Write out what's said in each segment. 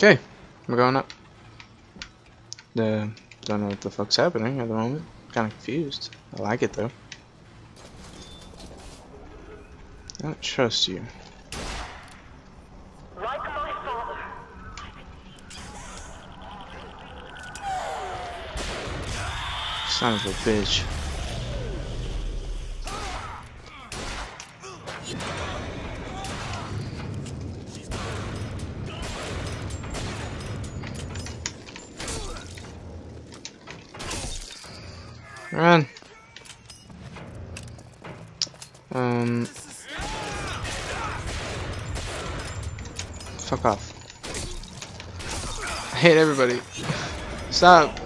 Okay, we're going up. The don't know what the fuck's happening at the moment. Kind of confused. I like it though. I don't trust you. Like my father. Son of a bitch. Run. Um. Fuck off. I hate everybody. Stop.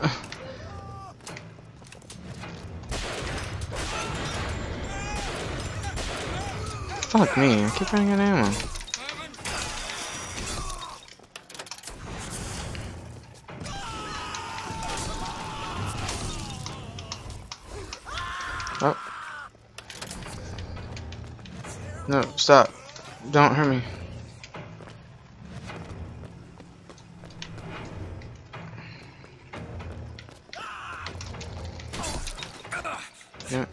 Fuck me, I keep running out of ammo. No, stop. Don't hurt me. Yeah,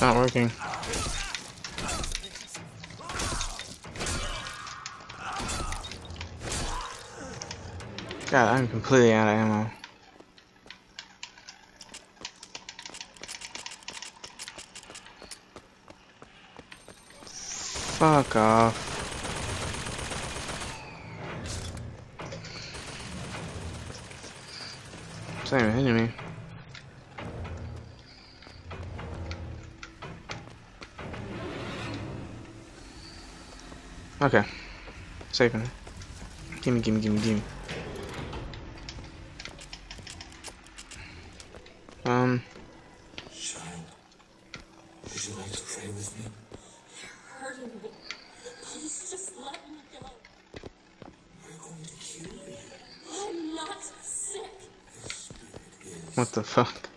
not working. God, I'm completely out of ammo. Fuck off. It's not even hitting me. Okay. Saving. Gimme, gimme, gimme, gimme. Um, Child, would you like to pray with me? Hurting me. Please just let me go. We're going to kill you. I'm not sick. What the fuck?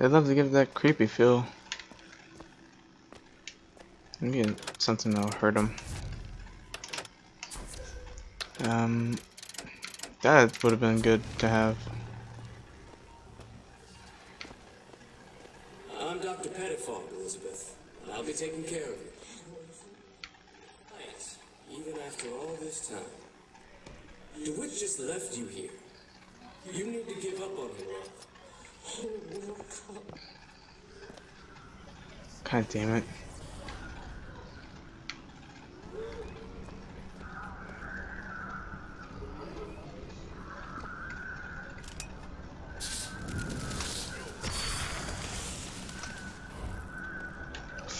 I'd love to give that creepy feel. Maybe something that'll hurt him. Um, that would have been good to have. I'm Dr. Pettifog, Elizabeth. I'll be taking care of you. Yes, even after all this time. DeWitt just left you here. You need to give up on him. He will come. God damn it.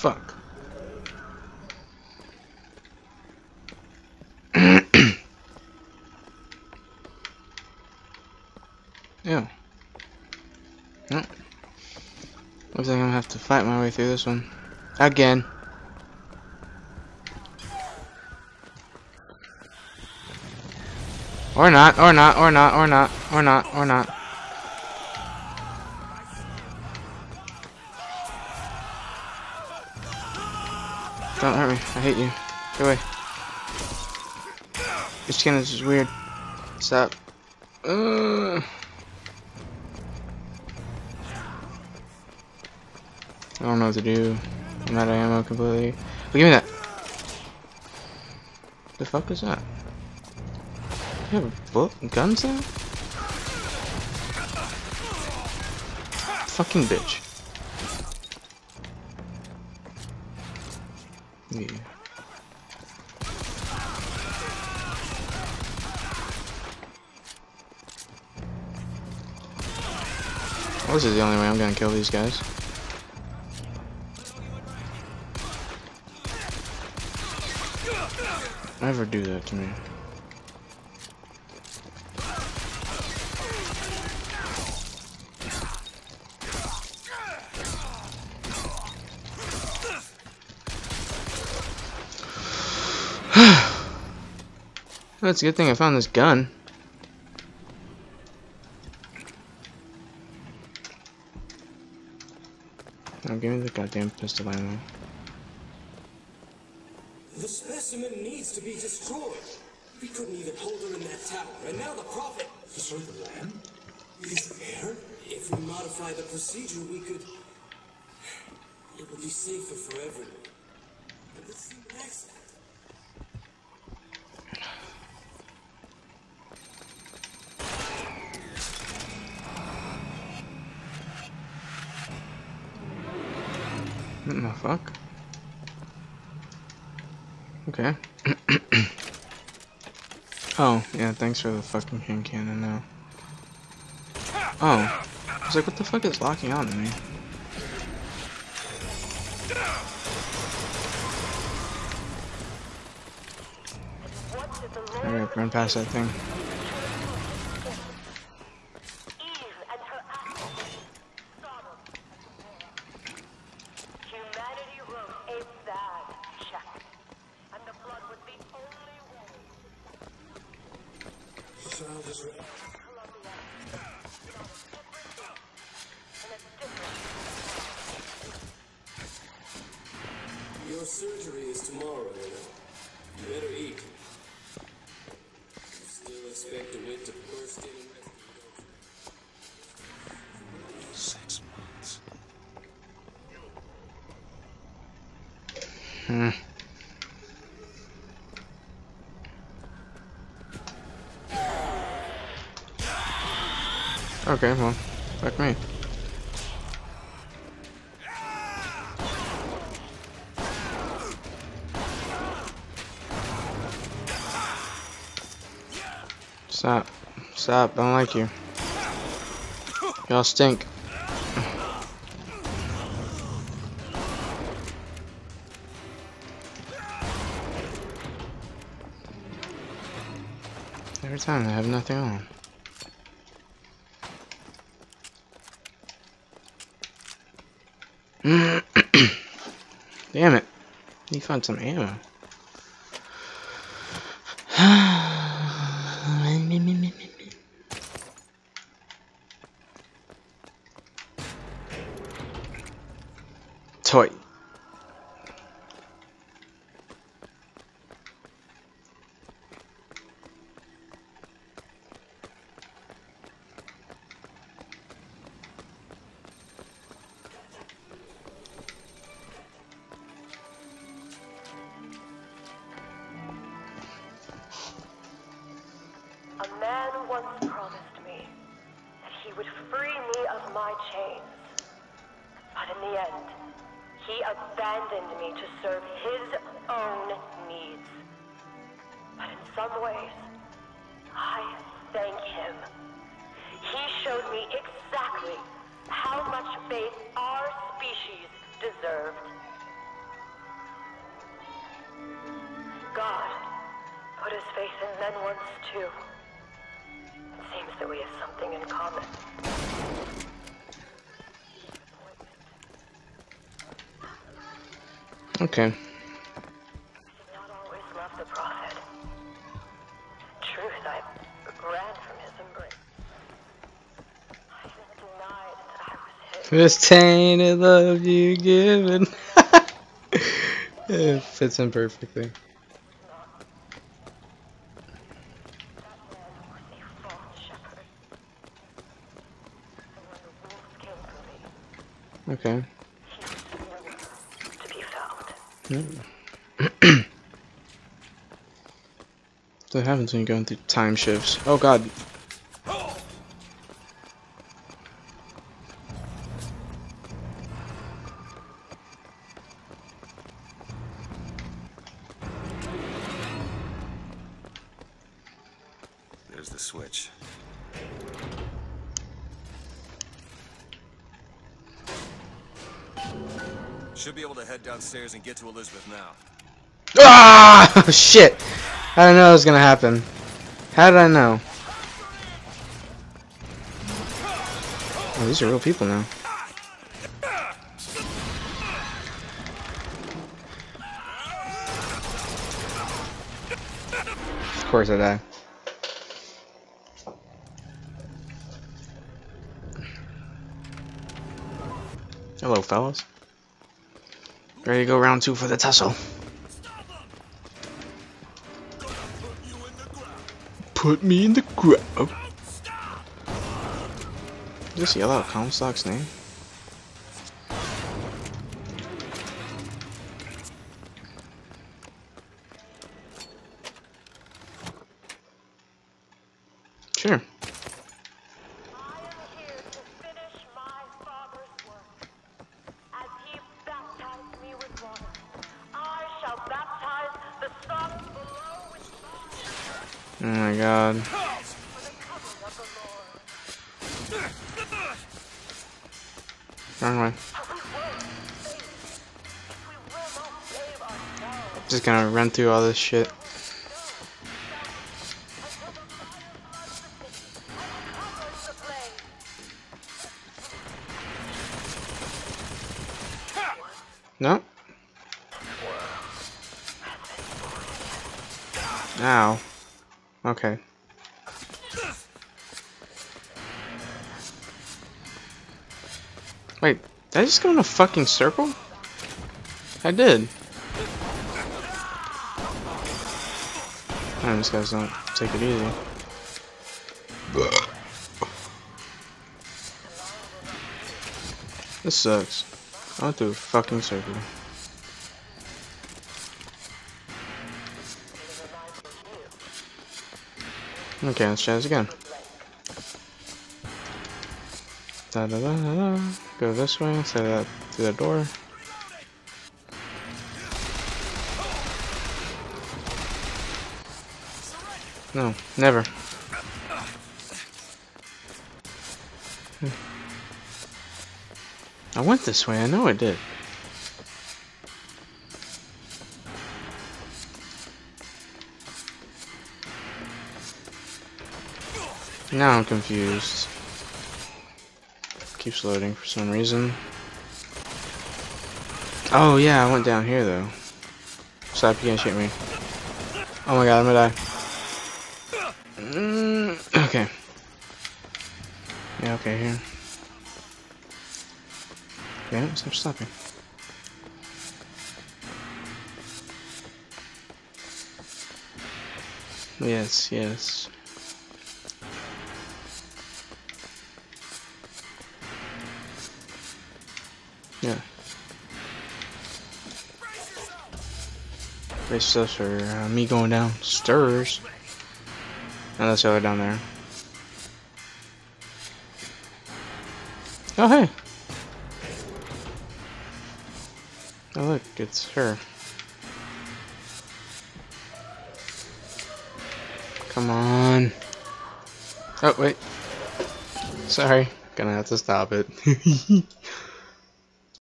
Fuck. yeah. Nope. Looks like I'm gonna have to fight my way through this one. Again. Or not, or not, or not, or not, or not, or not. Don't hurt me. I hate you. Get away. Your skin is just weird. Stop. Uh. I don't know what to do. I'm out of ammo completely. But give me that. The fuck is that? You have book guns now? Fucking bitch. Yeah. Well, this is the only way I'm gonna kill these guys. ever do that to me. That's a good thing I found this gun. Now give me the goddamn pistol ammo. The specimen needs to be destroyed. We couldn't even hold her in that tower, and now the prophet. Sorry, the lamb is there. If we modify the procedure, we could. It would be safer for everyone. It would seem excellent. What the fuck? Okay. oh, yeah, thanks for the fucking hand cannon now. Oh. I was like, what the fuck is locking onto me? Alright, run past that thing. Eve and her apple. Sodom. Humanity wrote a bad check. And the blood was the only way Child is re- Columbia. And a different Your surgery is tomorrow, you know. You better eat. You still expect DeWitt to burst in and rescue don't you? Six months. Hmm. Okay, well, fuck me. Stop. Stop. I don't like you. Y'all stink. Every time I have nothing on. Damn it. To find some ammo. Toy. He abandoned me to serve his own needs. But in some ways, I thank him. He showed me exactly how much faith our species deserved. God put his faith in men once too. It seems that we have something in common. His. This tainted love you given. it fits in perfectly. That man was a false shepherd. And when the wolves came for me, Okay. he was nowhere to what happens when you're going through time shifts? Oh god. Should be able to head downstairs and get to Elizabeth now. Ah! Shit! I didn't know that was gonna happen. How did I know? Oh, these are real people now. Of course I die. Hello, fellas. Ready to go round two for the tussle. Put me in the ground. Is this yellow Comstock's name? Will not save ourselves, Just gonna run through all this shit. Wait, did I just go in a fucking circle? I did. Man, these guys don't take it easy. This sucks. I went through a fucking circle. Okay, let's try this again. Da da da. Go this way, say that through the door. No, never. Hmm. I went this way, I know I did. Now I'm confused. Keeps loading for some reason. Oh yeah, I went down here though. Stop, you can't shoot me. Oh my god, I'm gonna die. Mm, okay. Yeah, okay, here. Yeah, stop stopping. Yes, yes. Yeah. Brace yourself for uh, me going down stairs. And that's the down there. Oh hey. Oh look, it's her. Come on. Oh wait. Sorry, gonna have to stop it.